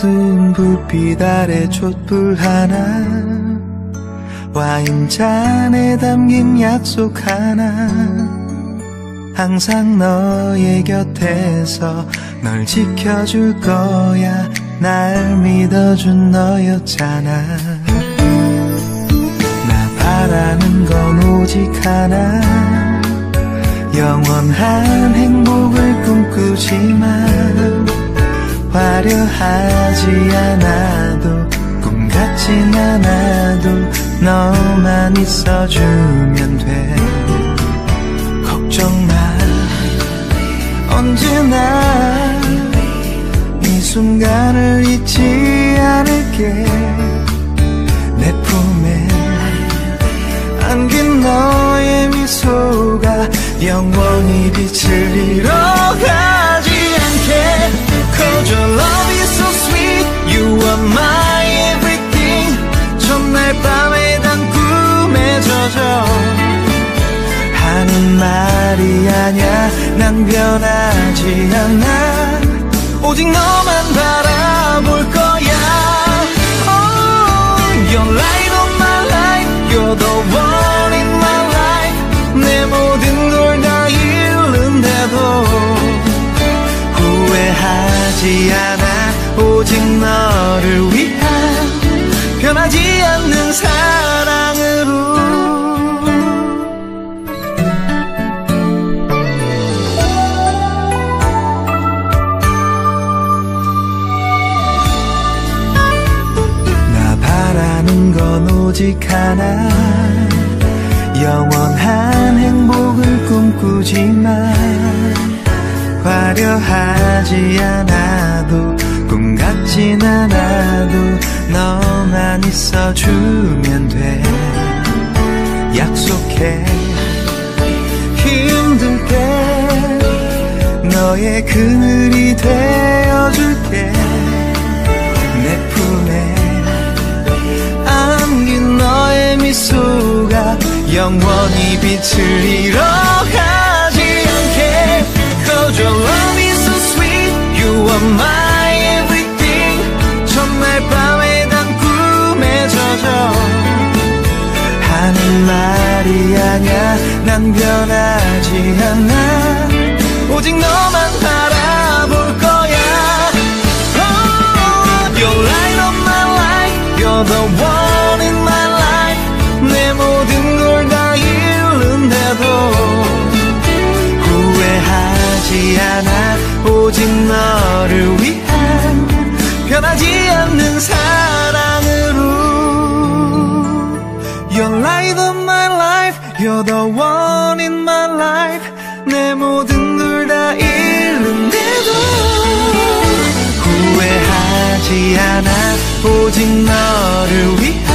어두운 불빛 아래 촛불 하나 와인잔에 담긴 약속 하나. 항상 너의 곁에서 널 지켜줄 거야. 날 믿어준 너였잖아. 나 바라는 건 오직 하나. 영원한 행복을 꿈꾸지만 화려하지 않아도 꿈 같진 않아도 너만 있어주면 돼. 걱정 마. 언제나 이 순간을 잊지 않을게. 내 품에 안긴 너의 미소가 영원히 빛을 잃어 하는 말이 아냐 난 변하지 않아. 오직 너만 바라볼 거야. Oh, You're light of my life. You're the one in my life. 내 모든 걸 다 잃는데도 후회하지 않아. 오직 너를 위한 변하지 않는 사랑 건 오직 하나. 영원한 행복을 꿈꾸지만 화려하지 않아도 꿈 같진 않아도 너만 있어주면 돼. 약속해. 힘들 때 너의 그늘이 되어줄게 영원히 빛을 잃어가지 않게 Cause your love is so sweet You are my everything 첫날 밤에 단 꿈에 젖어 하는 말이 아냐 난 변하지 않아 오직 너만 바라볼 거야 oh, You're light of my life You're the one 않는 사랑으로 You're light of my life You're the one in my life 내 모든 걸 다 잃는데도 후회하지 않아 오직 너를 위해